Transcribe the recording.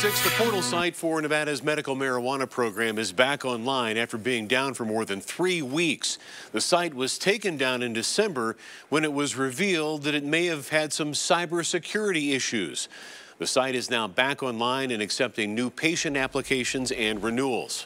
6, the portal site for Nevada's medical marijuana program is back online after being down for more than three weeks. The site was taken down in December when it was revealed that it may have had some cybersecurity issues. The site is now back online and accepting new patient applications and renewals.